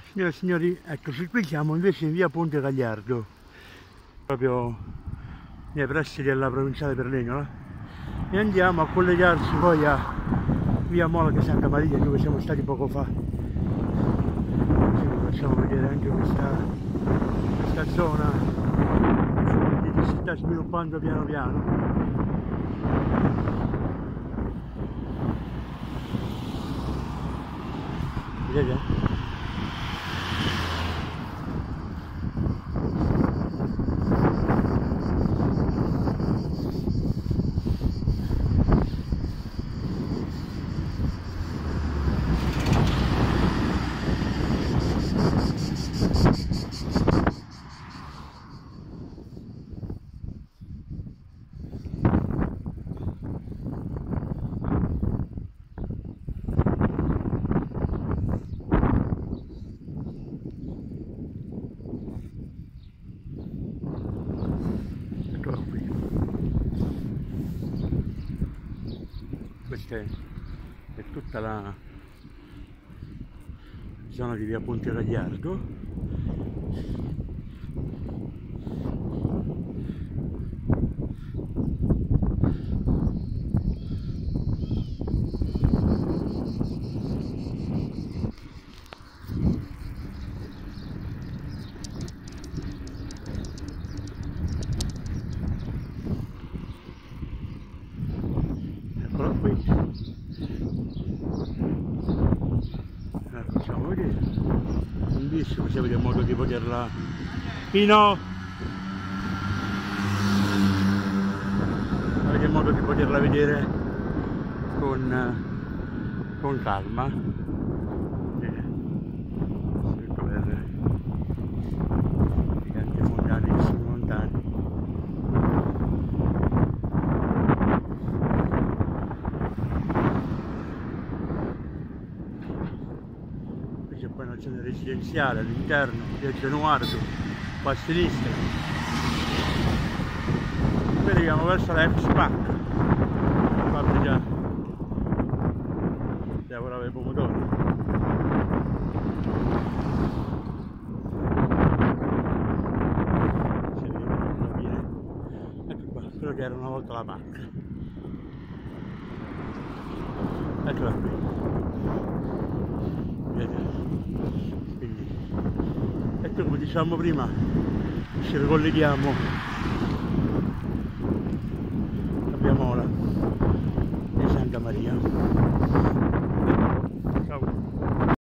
Signore e signori, eccoci qui, siamo invece in via Ponte Gagliardo, proprio nei pressi della provinciale Perlegnola e andiamo a collegarci poi a via Mola di Santa Maria dove siamo stati poco fa. Così facciamo vedere anche questa, questa zona che si sta sviluppando piano piano. Vedete? Eccolo qui. Questa è, tutta la zona di via Ponte Gagliardo. Eccola qui. La facciamo vedere. Se avete modo di poterla. Pino! Avete modo di poterla vedere con, con calma. Eh, ecco per i tanti fondali che sono lontani. qui c'è poi una zona residenziale all'interno del Genuardo qua a sinistra. Poi arriviamo verso la ex Pac la fabbrica che lavorava i pomodori. Fine. ecco qua quello che era una volta la Pac eccola qui vedete quindi ecco come diciamo prima ci ricolleghiamo